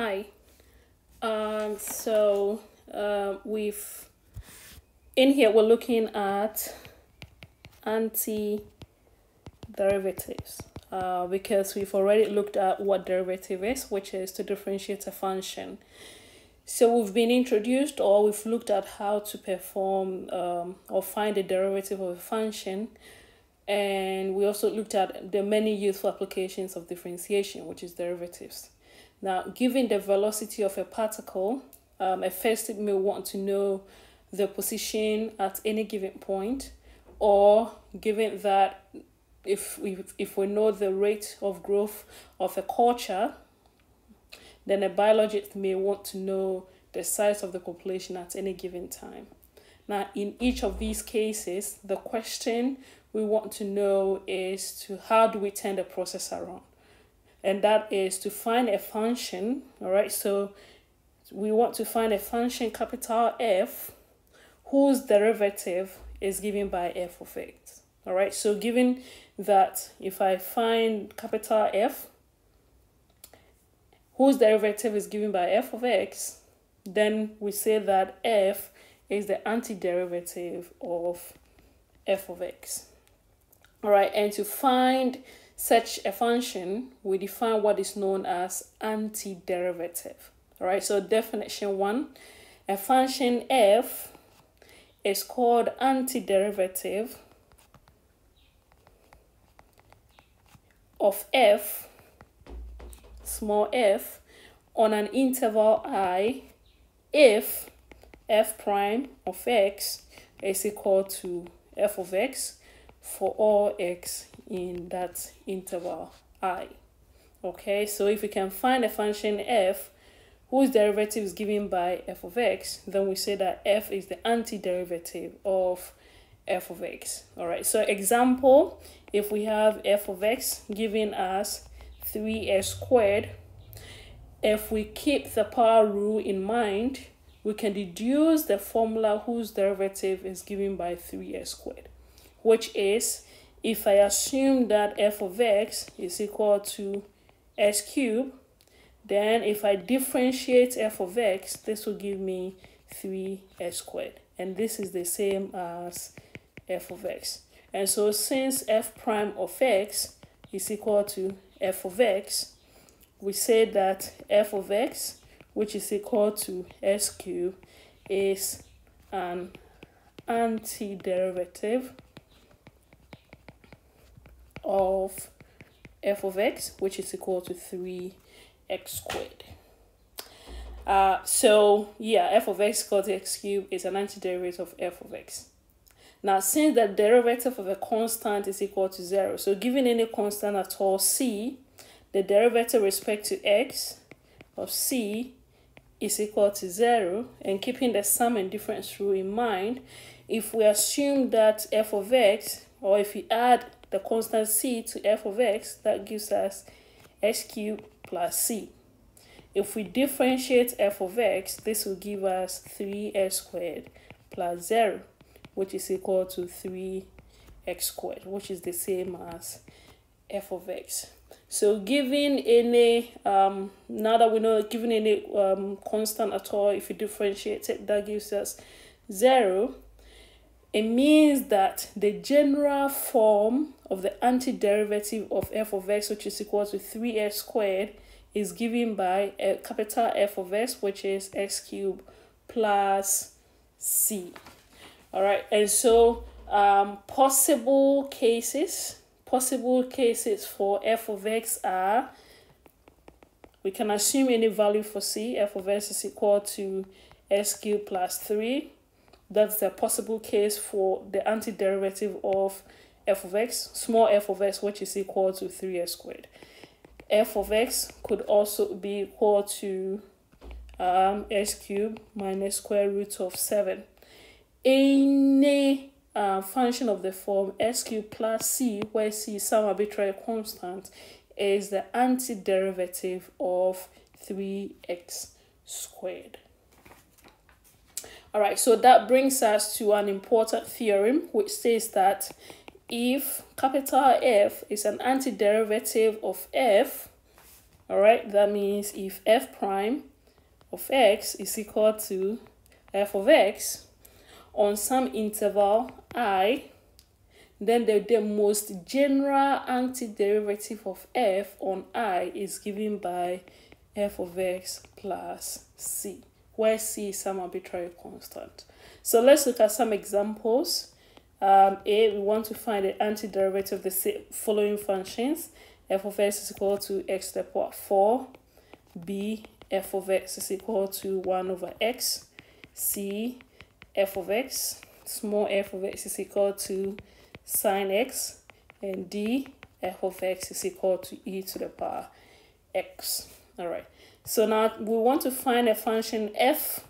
Hi. Um, so uh, we've in here we're looking at anti-derivatives uh, because we've already looked at what derivative is, which is to differentiate a function. So we've been introduced or we've looked at how to perform um, or find the derivative of a function and we also looked at the many useful applications of differentiation, which is derivatives. Now, given the velocity of a particle, um, a first may want to know the position at any given point, or given that if we if we know the rate of growth of a culture, then a biologist may want to know the size of the population at any given time. Now, in each of these cases, the question we want to know is to how do we turn the process around? And that is to find a function, all right? So we want to find a function capital F whose derivative is given by f of x. All right, so given that if I find capital F whose derivative is given by f of x, then we say that f is the antiderivative of f of x. All right, and to find such a function, we define what is known as antiderivative. All right, so definition one, a function f is called antiderivative of f, small f, on an interval i if f prime of x is equal to f of x for all x in that interval i. Okay, so if we can find a function f whose derivative is given by f of x, then we say that f is the antiderivative of f of x. All right, so example, if we have f of x giving us 3s squared, if we keep the power rule in mind, we can deduce the formula whose derivative is given by 3s squared which is if I assume that f of x is equal to s cubed, then if I differentiate f of x, this will give me 3s squared. And this is the same as f of x. And so since f prime of x is equal to f of x, we say that f of x, which is equal to s cubed, is an antiderivative of f of x, which is equal to 3x squared. Uh, so, yeah, f of x equal to x cubed is an antiderivative of f of x. Now, since the derivative of a constant is equal to 0, so given any constant at all c, the derivative respect to x of c is equal to 0, and keeping the sum and difference rule in mind, if we assume that f of x, or if we add the constant c to f of x, that gives us x cubed plus c. If we differentiate f of x, this will give us 3x squared plus 0, which is equal to 3x squared, which is the same as f of x. So given any, um, now that we know given any um, constant at all, if you differentiate it, that gives us 0 it means that the general form of the antiderivative of f of x, which is equal to 3x squared, is given by a capital F of x, which is x cubed plus c. All right, and so um, possible cases, possible cases for f of x are, we can assume any value for c, f of x is equal to x cubed plus 3 that's the possible case for the antiderivative of f of x, small f of x, which is equal to 3x squared. f of x could also be equal to um, x cubed minus square root of 7. Any uh, function of the form x cubed plus c, where c is some arbitrary constant, is the antiderivative of 3x squared. All right, so that brings us to an important theorem which says that if capital F is an antiderivative of F, All right, that means if f prime of x is equal to f of x on some interval i, then the, the most general antiderivative of f on i is given by f of x plus c, where c is some arbitrary constant. So let's look at some examples. Um, A, we want to find the antiderivative of the following functions. f of x is equal to x to the power 4. B, f of x is equal to 1 over x. C, f of x, small f of x is equal to sine x. And D, f of x is equal to e to the power x. All right. So now we want to find a function f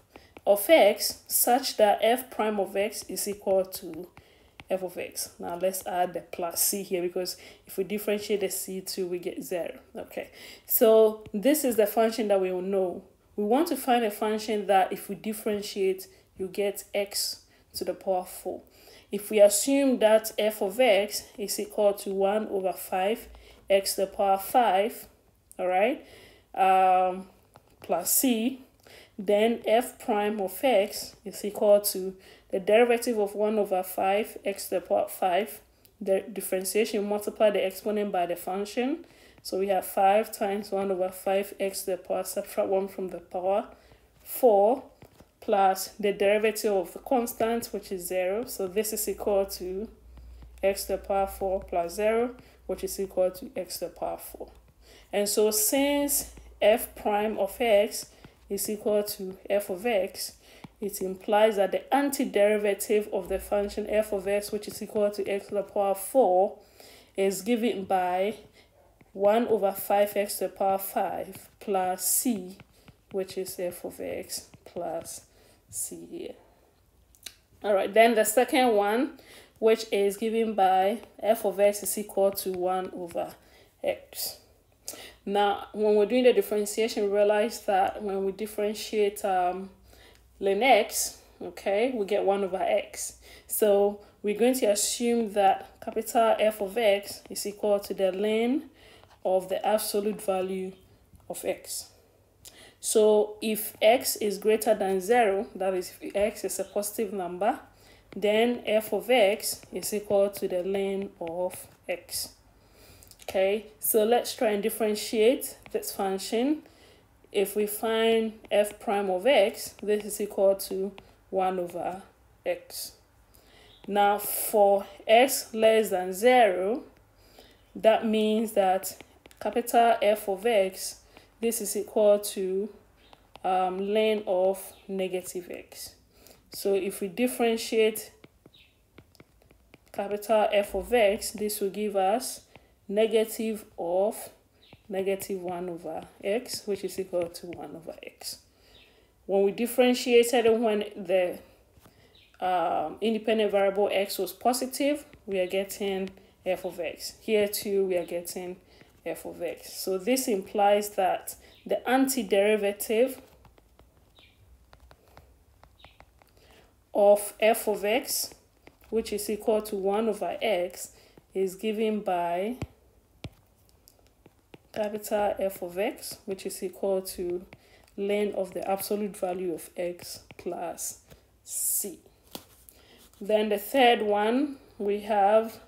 of x such that f prime of x is equal to f of x. Now let's add the plus c here because if we differentiate the c2 we get 0. Okay, so this is the function that we will know. We want to find a function that if we differentiate you get x to the power 4. If we assume that f of x is equal to 1 over 5 x to the power 5, all right, um, plus c, then f prime of x is equal to the derivative of 1 over 5 x to the power 5. The differentiation, multiply the exponent by the function. So we have 5 times 1 over 5 x to the power, subtract 1 from the power, 4 plus the derivative of the constant, which is 0. So this is equal to x to the power 4 plus 0, which is equal to x to the power 4. And so since f prime of x is equal to f of x, it implies that the antiderivative of the function f of x, which is equal to x to the power 4, is given by 1 over 5x to the power 5 plus c, which is f of x plus c here. All right, then the second one, which is given by f of x is equal to 1 over x. Now, when we're doing the differentiation, we realize that when we differentiate um, ln x, okay, we get 1 over x. So we're going to assume that capital F of x is equal to the ln of the absolute value of x. So if x is greater than 0, that is if x is a positive number, then f of x is equal to the ln of x. Okay, so let's try and differentiate this function. If we find f prime of x, this is equal to 1 over x. Now for x less than 0, that means that capital F of x, this is equal to um, ln of negative x. So if we differentiate capital F of x, this will give us negative of negative 1 over x, which is equal to 1 over x. When we differentiated when the um, independent variable x was positive, we are getting f of x. Here too, we are getting f of x. So this implies that the antiderivative of f of x, which is equal to 1 over x, is given by capital F of x, which is equal to ln of the absolute value of x plus c. Then the third one, we have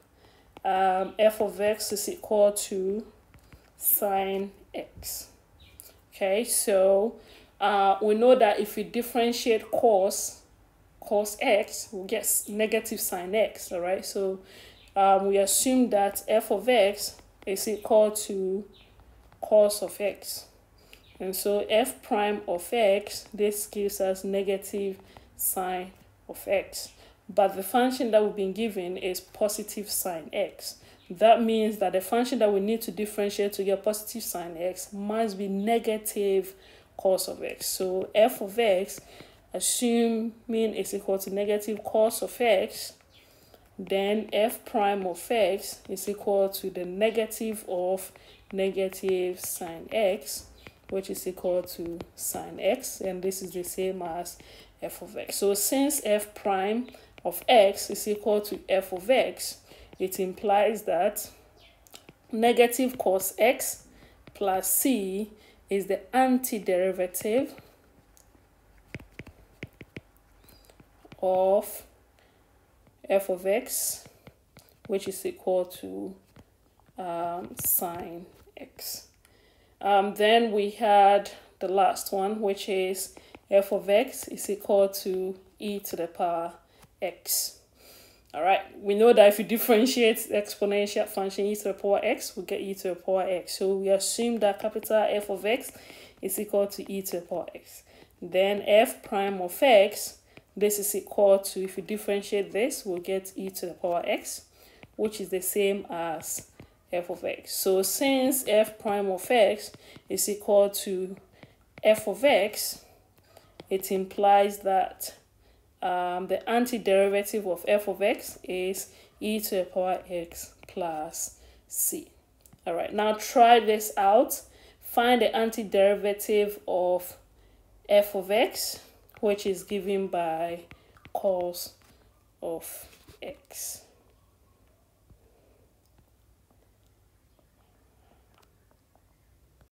um, f of x is equal to sine x. Okay, so uh, we know that if we differentiate cos, cos x, we get negative sine x, all right? So um, we assume that f of x is equal to cos of x. And so f prime of x, this gives us negative sine of x. But the function that we've been given is positive sine x. That means that the function that we need to differentiate to get positive sine x must be negative cos of x. So f of x, assuming is equal to negative cos of x, then f prime of x is equal to the negative of negative sine x, which is equal to sine x, and this is the same as f of x. So since f prime of x is equal to f of x, it implies that negative cos x plus c is the antiderivative of f of x, which is equal to um, sine x. Um, then we had the last one, which is f of x is equal to e to the power x. All right, we know that if you differentiate the exponential function e to the power x, we get e to the power x. So we assume that capital F of x is equal to e to the power x. Then f prime of x, this is equal to, if you differentiate this, we'll get e to the power x, which is the same as f of x. So since f prime of x is equal to f of x, it implies that um, the antiderivative of f of x is e to the power x plus c. All right, now try this out. Find the antiderivative of f of x, which is given by cos of x.